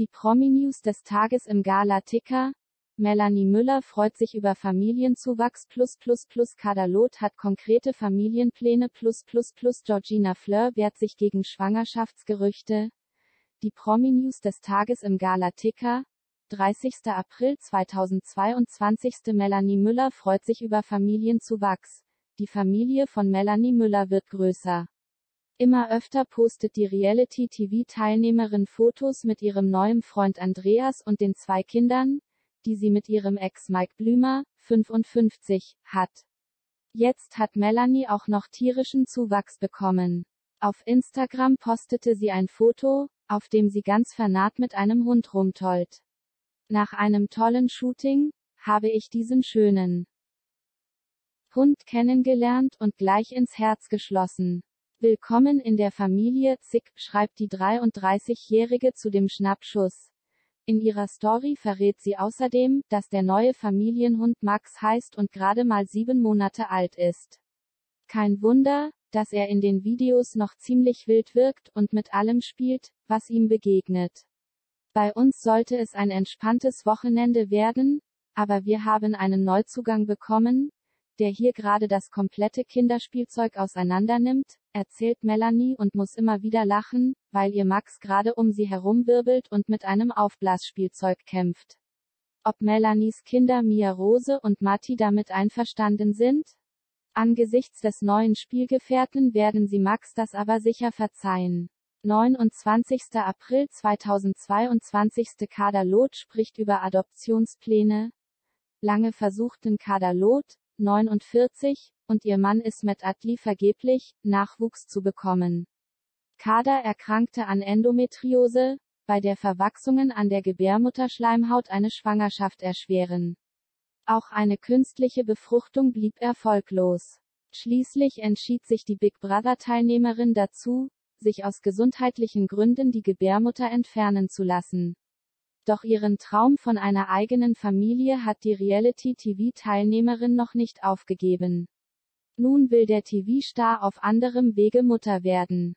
Die Promi-News des Tages im Gala-Ticker. Melanie Müller freut sich über Familienzuwachs plus plus plus Kadalot hat konkrete Familienpläne plus plus plus Georgina Fleur wehrt sich gegen Schwangerschaftsgerüchte. Die Promi-News des Tages im Gala-Ticker. 30. April 2022 Melanie Müller freut sich über Familienzuwachs. Die Familie von Melanie Müller wird größer. Immer öfter postet die Reality-TV-Teilnehmerin Fotos mit ihrem neuen Freund Andreas und den zwei Kindern, die sie mit ihrem Ex Mike Blümer, 55, hat. Jetzt hat Melanie auch noch tierischen Zuwachs bekommen. Auf Instagram postete sie ein Foto, auf dem sie ganz vernarrt mit einem Hund rumtollt. Nach einem tollen Shooting, habe ich diesen schönen Hund kennengelernt und gleich ins Herz geschlossen. Willkommen in der Familie, Zick, schreibt die 33-Jährige zu dem Schnappschuss. In ihrer Story verrät sie außerdem, dass der neue Familienhund Max heißt und gerade mal sieben Monate alt ist. Kein Wunder, dass er in den Videos noch ziemlich wild wirkt und mit allem spielt, was ihm begegnet. Bei uns sollte es ein entspanntes Wochenende werden, aber wir haben einen Neuzugang bekommen, der hier gerade das komplette Kinderspielzeug auseinandernimmt, erzählt Melanie und muss immer wieder lachen, weil ihr Max gerade um sie herumwirbelt und mit einem Aufblasspielzeug kämpft. Ob Melanies Kinder Mia Rose und Matti damit einverstanden sind? Angesichts des neuen Spielgefährten werden sie Max das aber sicher verzeihen. 29. April 2022 Kader Loth spricht über Adoptionspläne. Lange versuchten Kader Loth, 49, und ihr Mann Ismet Adli vergeblich, Nachwuchs zu bekommen. Kader erkrankte an Endometriose, bei der Verwachsungen an der Gebärmutterschleimhaut eine Schwangerschaft erschweren. Auch eine künstliche Befruchtung blieb erfolglos. Schließlich entschied sich die Big Brother-Teilnehmerin dazu, sich aus gesundheitlichen Gründen die Gebärmutter entfernen zu lassen. Doch ihren Traum von einer eigenen Familie hat die Reality-TV-Teilnehmerin noch nicht aufgegeben. Nun will der TV-Star auf anderem Wege Mutter werden.